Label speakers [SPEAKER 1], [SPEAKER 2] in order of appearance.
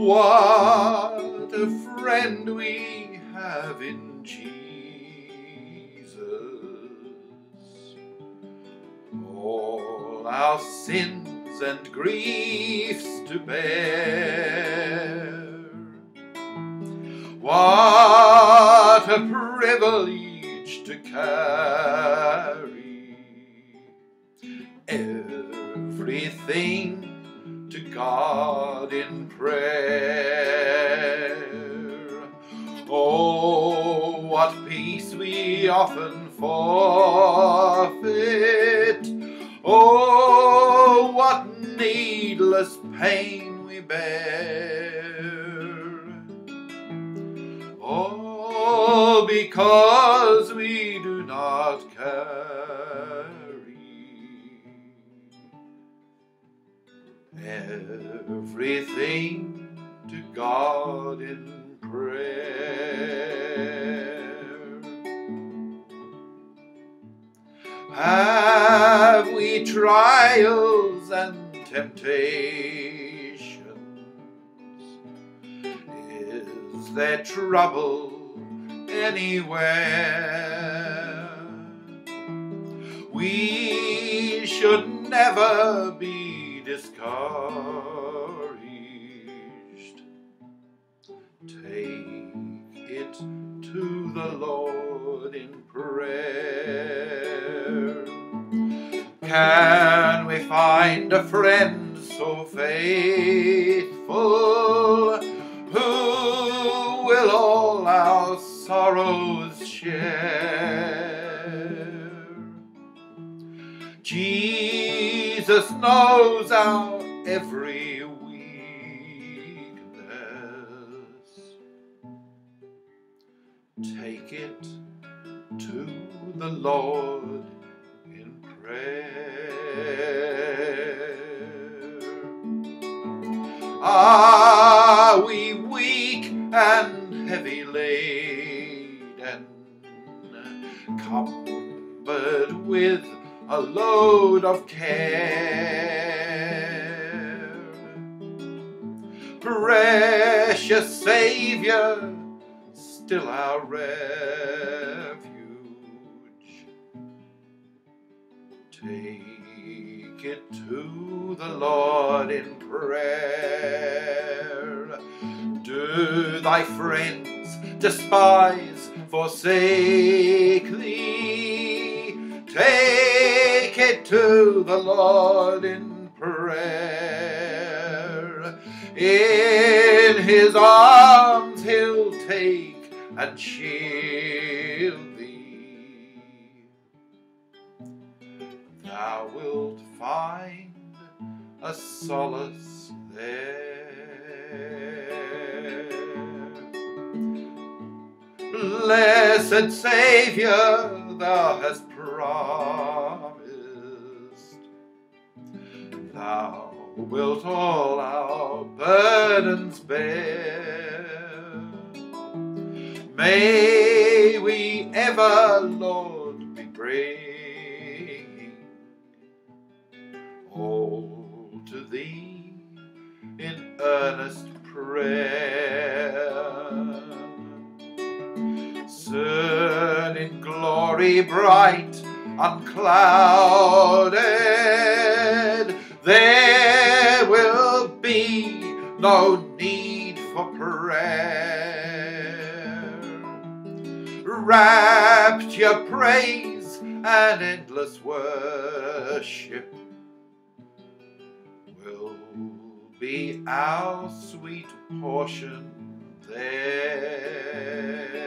[SPEAKER 1] What a friend we have in Jesus. All our sins and griefs to bear. What a privilege to carry everything to God prayer. Oh, what peace we often forfeit. Oh, what needless pain we bear. All because we everything to God in prayer. Have we trials and temptations? Is there trouble anywhere? We should never be discouraged. Take it to the Lord in prayer. Can we find a friend so faithful who will all our sorrows share? Jesus knows our every weakness. Take it to the Lord in prayer. Are we weak and heavy laden, cumbered with a load of care? Precious Savior, still our refuge. Take it to the Lord in prayer. Do thy friends despise, forsake thee? Take it to the Lord in prayer. In his arms he'll take and shield thee. Thou wilt find a solace there. Blessed Savior, thou hast promised, thou wilt all our burdens bear. May we ever, Lord, be bringing all to thee in earnest prayer. Soon in glory bright, unclouded, no need for prayer. Rapture, praise, and endless worship will be our sweet portion there.